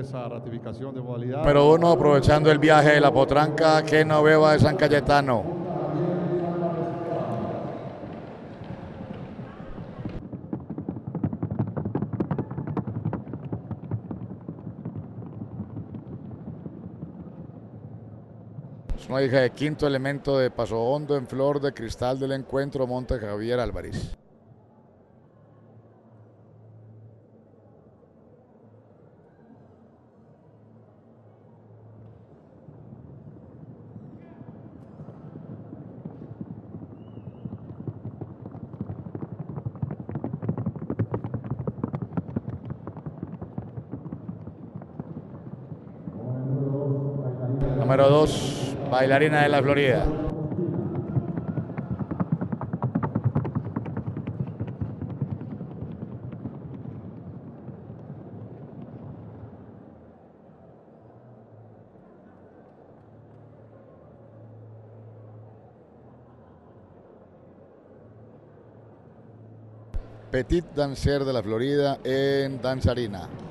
esa ratificación de modalidad. Número uno, aprovechando el viaje de la potranca, que no beba de San Cayetano. Es una hija de quinto elemento de Paso Hondo en Flor de Cristal del Encuentro, Monte Javier Álvarez. Número 2, bailarina de la Florida. Petit Dancer de la Florida en danzarina.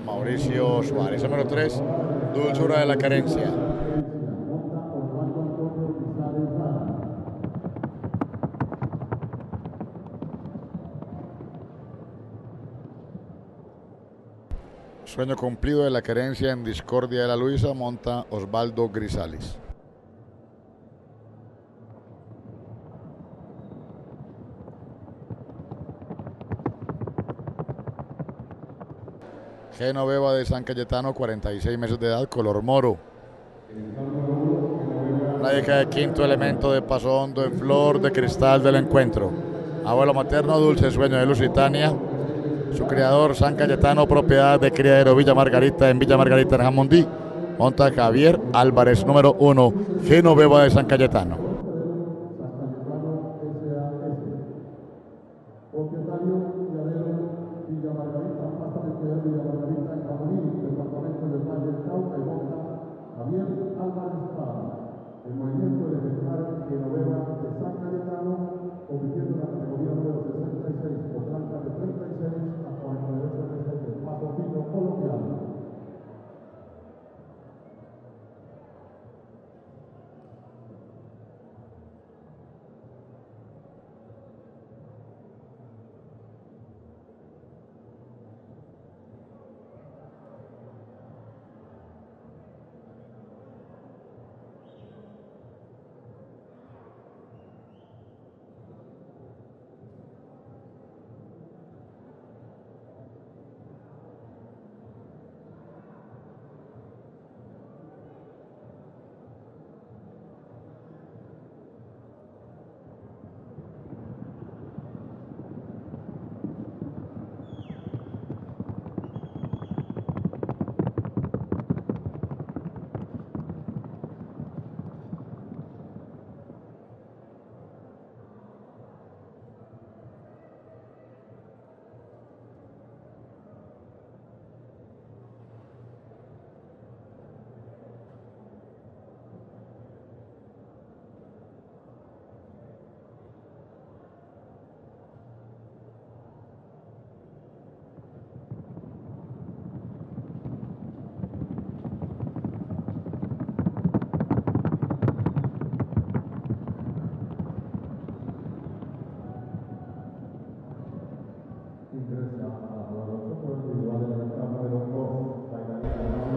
Mauricio Suárez. Número 3, Dulzura de la Carencia. Sueño cumplido de la carencia en Discordia de la Luisa monta Osvaldo Grisales. Genoveva de San Cayetano, 46 meses de edad, color moro. La hija de quinto elemento de Paso Hondo en flor de cristal del encuentro. Abuelo materno, dulce sueño de Lusitania. Su criador, San Cayetano, propiedad de criadero Villa Margarita en Villa Margarita en Jamundí. Monta Javier Álvarez, número uno, Genoveva de San Cayetano.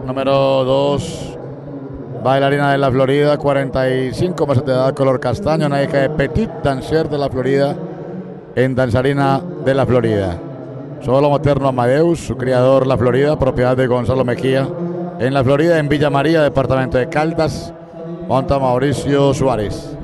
Número 2, bailarina de la Florida, 45 meses de edad, color castaño, una hija de Petit Dancer de la Florida, en danzarina de la Florida. Solo materno Amadeus, su criador La Florida, propiedad de Gonzalo Mejía, en la Florida, en Villa María, departamento de Caldas, monta Mauricio Suárez.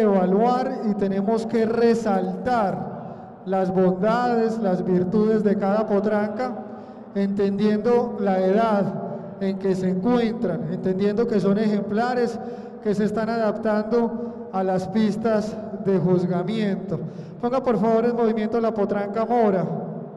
Evaluar y tenemos que resaltar las bondades, las virtudes de cada potranca, entendiendo la edad en que se encuentran, entendiendo que son ejemplares que se están adaptando a las pistas de juzgamiento. Ponga por favor en movimiento la potranca mora,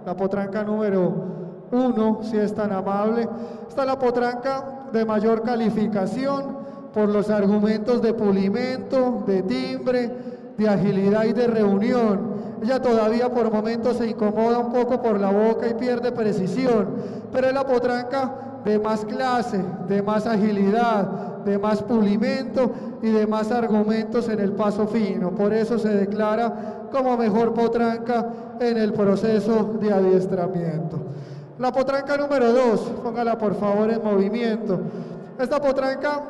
la potranca número uno, si es tan amable. Está la potranca de mayor calificación por los argumentos de pulimento, de timbre, de agilidad y de reunión. Ella todavía por momentos se incomoda un poco por la boca y pierde precisión, pero es la potranca de más clase, de más agilidad, de más pulimento y de más argumentos en el paso fino. Por eso se declara como mejor potranca en el proceso de adiestramiento. La potranca número dos, póngala por favor en movimiento. Esta potranca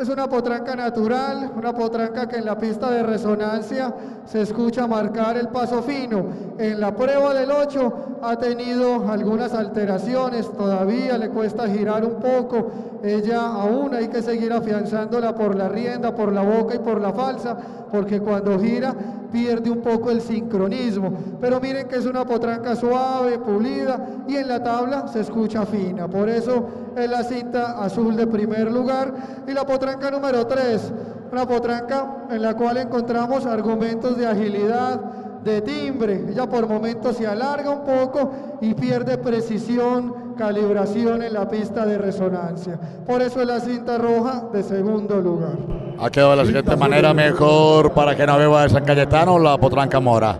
es una potranca natural, una potranca que en la pista de resonancia se escucha marcar el paso fino. En la prueba del 8 ha tenido algunas alteraciones, todavía le cuesta girar un poco. Ella aún hay que seguir afianzándola por la rienda, por la boca y por la falsa, porque cuando gira pierde un poco el sincronismo. Pero miren que es una potranca suave, pulida y en la tabla se escucha fina. Por eso es la cinta azul de primer lugar. Y la potranca número 3, una potranca en la cual encontramos argumentos de agilidad, de timbre. Ella por momentos se alarga un poco y pierde precisión, calibración en la pista de resonancia. Por eso es la cinta roja de segundo lugar. Ha quedado de la siguiente manera mejor para que no beba de San Cayetano la potranca mora.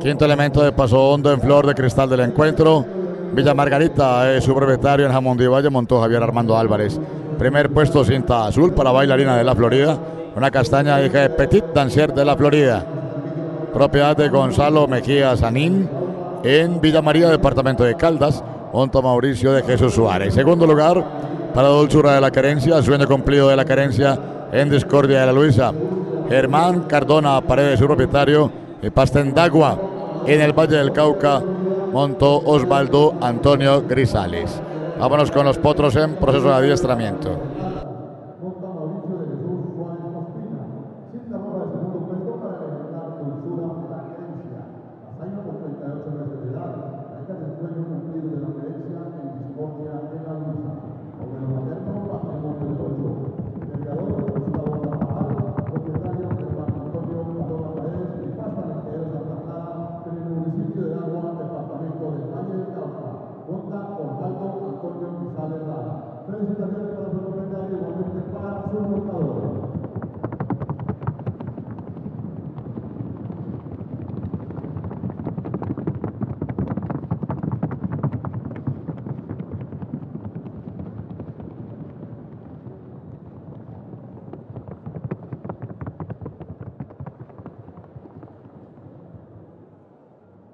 Quinto elemento de paso hondo en flor de cristal del encuentro. Villa Margarita es su propietario en Jamón de Valle, montó Javier Armando Álvarez. Primer puesto cinta azul para bailarina de la Florida. Una castaña hija de Petit Dancer de la Florida propiedad de Gonzalo Mejía Sanín, en Villa María, departamento de Caldas, junto Mauricio de Jesús Suárez. Segundo lugar para Dulzura de la Querencia, sueño cumplido de la Querencia en Discordia de la Luisa. Germán Cardona, Paredes, su propietario, y Pastendagua, en el Valle del Cauca, montó Osvaldo Antonio Grisales. Vámonos con los potros en proceso de adiestramiento.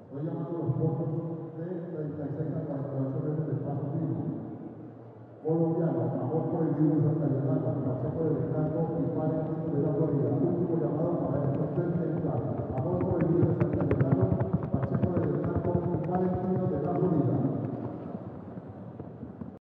Estoy llamando a los pocos de 36 a 48 metros de paso firme. Colombiano, amor prohibido de Santa Yolanda, Pacheco del Estado y Párez de la Florida. Último llamado para el estos tres estados. Amor prohibido de Santa Yolanda.